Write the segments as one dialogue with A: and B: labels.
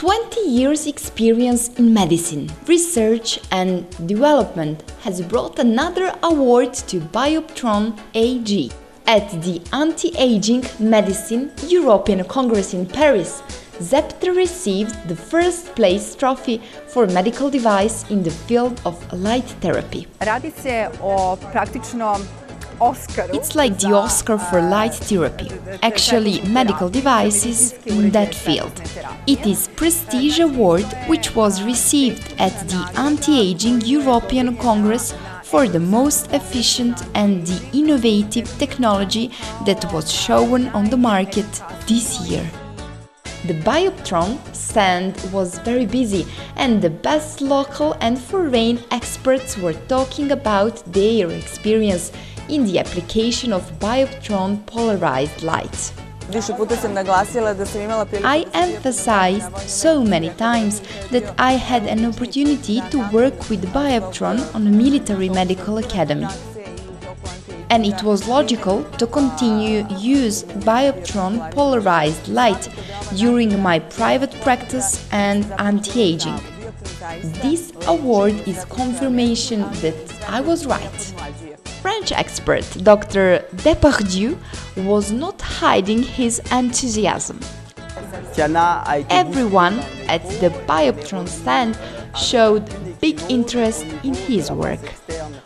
A: 20 years experience in medicine, research and development has brought another award to Bioptron AG. At the Anti-Aging Medicine European Congress in Paris, Zepter received the first place trophy for medical device in the field of light therapy.
B: Radi se o praktično.
A: It's like the Oscar for light therapy, actually medical devices in that field. It is prestige award which was received at the Anti-Aging European Congress for the most efficient and the innovative technology that was shown on the market this year. The Bioptron stand was very busy and the best local and foreign experts were talking about their experience in the application of Bioptron polarized light. I emphasized so many times that I had an opportunity to work with Bioptron on a military medical academy. And it was logical to continue use Bioptron polarized light during my private practice and anti-aging. This award is confirmation that I was right. French expert Dr. Depardieu was not hiding his enthusiasm. Everyone at the Bioptron stand showed big interest in his work.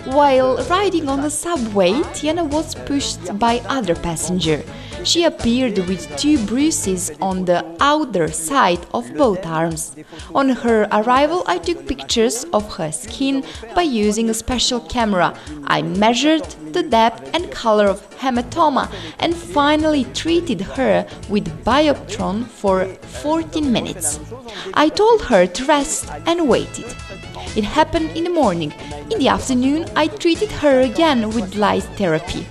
A: While riding on the subway, Tiana was pushed by other passenger. She appeared with two bruises on the outer side of both arms. On her arrival, I took pictures of her skin by using a special camera. I measured the depth and color of hematoma and finally treated her with Bioptron for 14 minutes. I told her to rest and waited. It happened in the morning. In the afternoon, I treated her again with light therapy.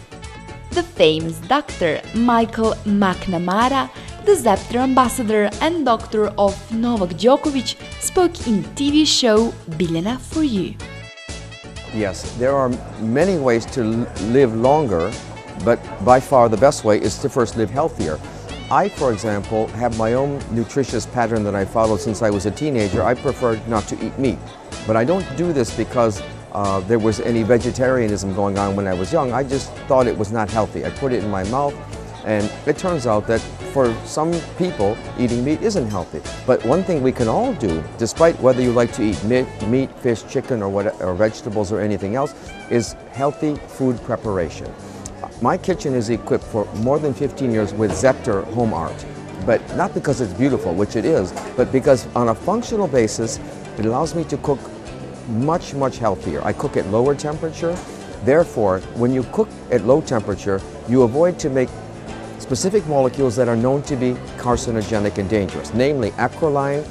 A: The famous Dr. Michael McNamara, the Zepter ambassador and doctor of Novak Djokovic, spoke in TV show Biljana for You.
C: Yes, there are many ways to live longer, but by far the best way is to first live healthier. I, for example, have my own nutritious pattern that I followed since I was a teenager. I prefer not to eat meat. But I don't do this because uh, there was any vegetarianism going on when I was young. I just thought it was not healthy. I put it in my mouth and it turns out that for some people, eating meat isn't healthy. But one thing we can all do, despite whether you like to eat meat, meat fish, chicken, or, what, or vegetables or anything else, is healthy food preparation. My kitchen is equipped for more than 15 years with Zepter home art. But not because it's beautiful, which it is, but because on a functional basis, it allows me to cook much, much healthier. I cook at lower temperature. Therefore, when you cook at low temperature, you avoid to make specific molecules that are known to be carcinogenic and dangerous, namely acrolein,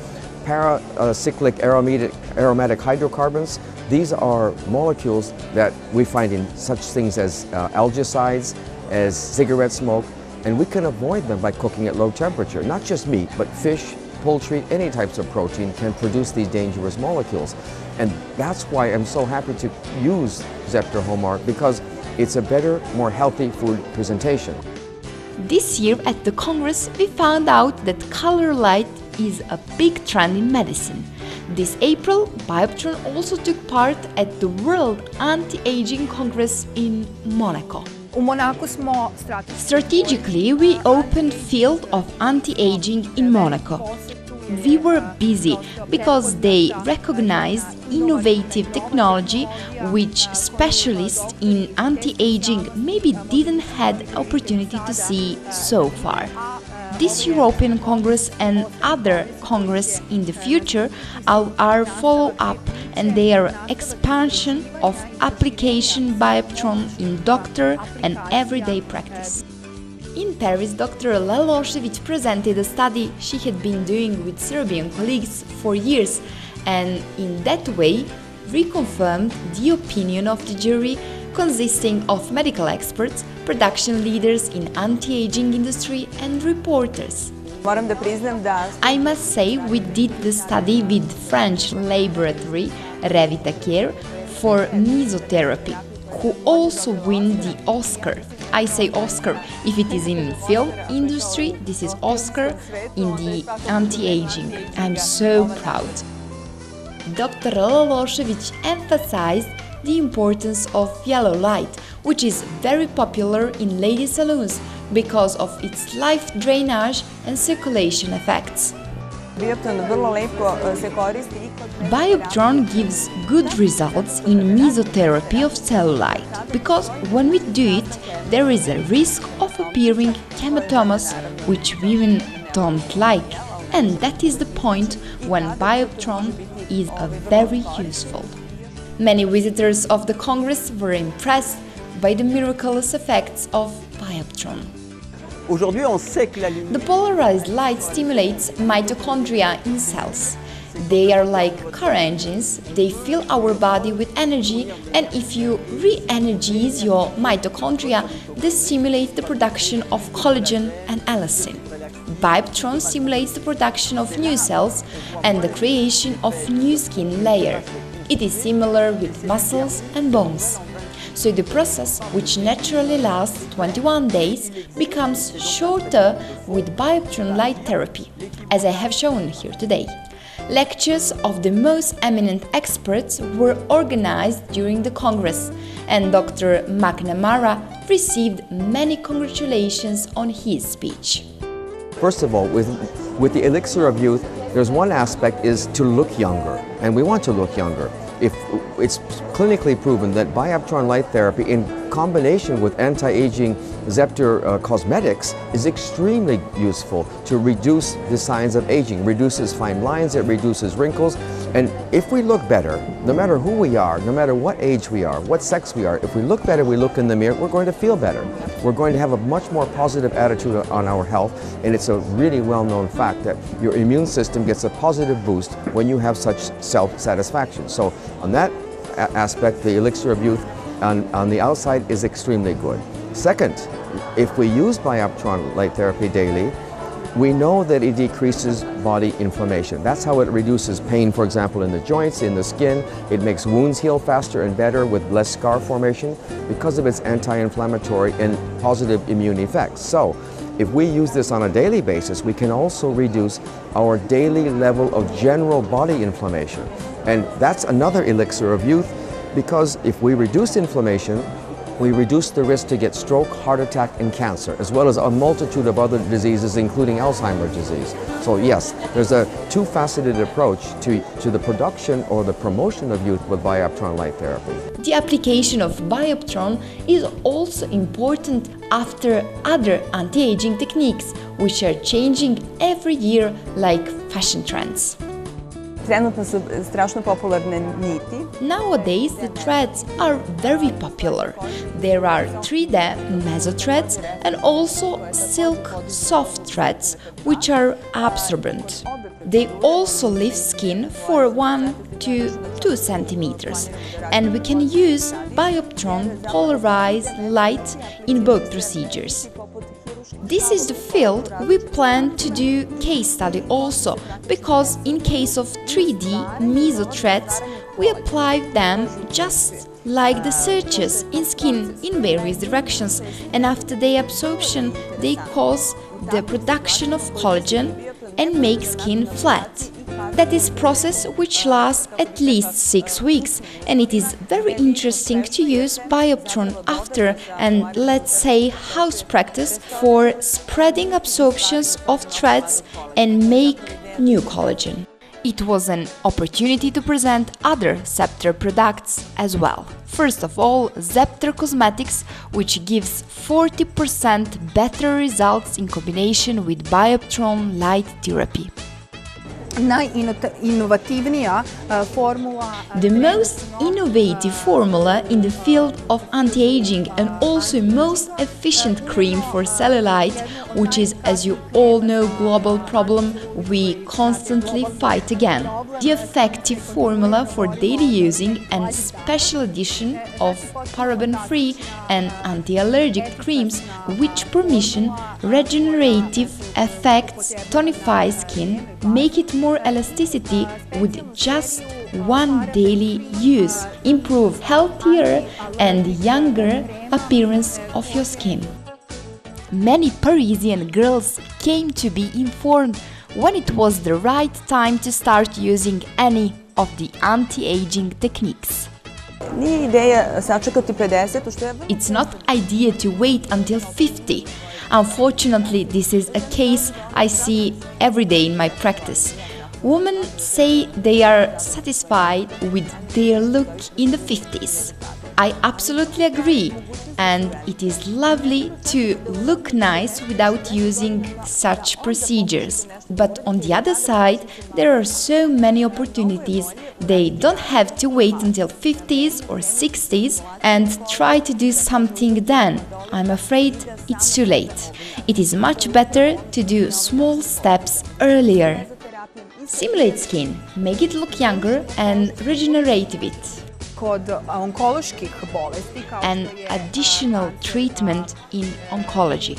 C: polycyclic aromatic, aromatic hydrocarbons. These are molecules that we find in such things as uh, algicides, as cigarette smoke, and we can avoid them by cooking at low temperature. Not just meat, but fish, poultry, any types of protein can produce these dangerous molecules. And that's why I'm so happy to use Zepter Home Art because it's a better, more healthy food presentation.
A: This year at the Congress, we found out that color light is a big trend in medicine. This April, Bioptron also took part at the World Anti-Aging Congress in Monaco. Strategically, we opened field of anti-aging in Monaco we were busy because they recognized innovative technology which specialists in anti-aging maybe didn't had opportunity to see so far. This European Congress and other Congress in the future are follow-up and their expansion of application Bioptron in doctor and everyday practice. In Paris, Dr. Lelosevic presented a study she had been doing with Serbian colleagues for years and in that way reconfirmed the opinion of the jury consisting of medical experts, production leaders in anti-aging industry and reporters. I must say we did the study with French laboratory Revita Care for mesotherapy, who also won the Oscar I say Oscar. If it is in film industry, this is Oscar in the anti-aging. I'm so proud. Dr. Loloshevich emphasized the importance of yellow light, which is very popular in lady saloons because of its lymph drainage and circulation effects. Bioptron gives good results in mesotherapy of cellulite because when we do it, there is a risk of appearing hematomas, which women don't like, and that is the point when Bioptron is very useful. Many visitors of the Congress were impressed by the miraculous effects of Bioptron. The polarized light stimulates mitochondria in cells. They are like car engines, they fill our body with energy, and if you re energize your mitochondria, they stimulate the production of collagen and elastin. Bioptron stimulates the production of new cells and the creation of new skin layer. It is similar with muscles and bones. So the process, which naturally lasts 21 days, becomes shorter with Bioptron light therapy, as I have shown here today. Lectures of the most eminent experts were organized during the Congress, and Dr. McNamara received many congratulations on his speech.
C: First of all, with, with the elixir of youth, there's one aspect is to look younger, and we want to look younger if it's clinically proven that Bioptron light therapy in combination with anti-aging Zepter uh, cosmetics is extremely useful to reduce the signs of aging, reduces fine lines, it reduces wrinkles, and if we look better, no matter who we are, no matter what age we are, what sex we are, if we look better, we look in the mirror, we're going to feel better. We're going to have a much more positive attitude on our health, and it's a really well-known fact that your immune system gets a positive boost when you have such self-satisfaction. So on that aspect, the elixir of youth on, on the outside is extremely good. Second, if we use Bioptron light therapy daily, we know that it decreases body inflammation. That's how it reduces pain, for example, in the joints, in the skin. It makes wounds heal faster and better with less scar formation because of its anti-inflammatory and positive immune effects. So, if we use this on a daily basis, we can also reduce our daily level of general body inflammation. And that's another elixir of youth because if we reduce inflammation, we reduce the risk to get stroke, heart attack, and cancer, as well as a multitude of other diseases, including Alzheimer's disease. So yes, there's a two-faceted approach to, to the production or the promotion of youth with Bioptron light therapy.
A: The application of Bioptron is also important after other anti-aging techniques, which are changing every year like fashion trends. Nowadays the threads are very popular. There are 3D mesothreads and also Silhouette Soft threads, which are absorbent. They also leave skin for 1 to 2 centimeters, and we can use Bioptron polarized light in both procedures. This is the field we plan to do case study also, because in case of 3D mesothreads, we apply them just like the surges in skin in various directions, and after their absorption, they cause the production of collagen and make skin flat. That is process which lasts at least 6 weeks and it is very interesting to use Bioptron after and let's say house practice for spreading absorptions of threads and make new collagen. It was an opportunity to present other Zepter products as well. First of all, Zepter Cosmetics, which gives 40% better results in combination with Bioptron light therapy.
B: Najinovativnija uh, formula.
A: Uh, the most uh, innovative formula in the field of anti-aging and also most efficient cream for cellulite, which is, as you all know, global problem we constantly fight again. The effective formula for daily using and special edition of paraben-free and anti-allergic creams which permission regenerative effects, tonify skin, make it more elasticity with just one daily use improve healthier and younger appearance of your skin. Many Parisian girls came to be informed when it was the right time to start using any of the anti-aging techniques.
D: Nije ideja sačekati 50, što je
A: It's not idea to wait until 50. Unfortunately, this is a case I see every day in my practice. Women say they are satisfied with their look in the 50s. I absolutely agree, and it is lovely to look nice without using such procedures. But on the other side, there are so many opportunities. They don't have to wait until 50s or 60s and try to do something then. I'm afraid it's too late. It is much better to do small steps earlier. Simulate skin, make it look younger and regenerate it.
B: Kod onkoloških bolesti
A: An additional treatment in oncology,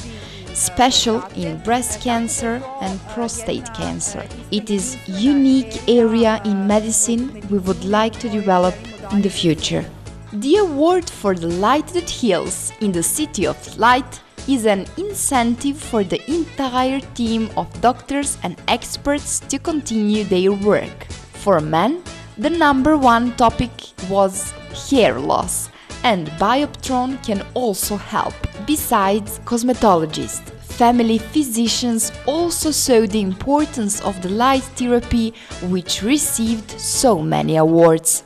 A: special in breast cancer and prostate cancer. It is unique area in medicine we would like to develop in the future. The award for the light that heals in the city of light is an incentive for the entire team of doctors and experts to continue their work. For men, the number one topic was hair loss, and Bioptron can also help. Besides cosmetologists, family physicians also saw the importance of the light therapy, which received so many awards.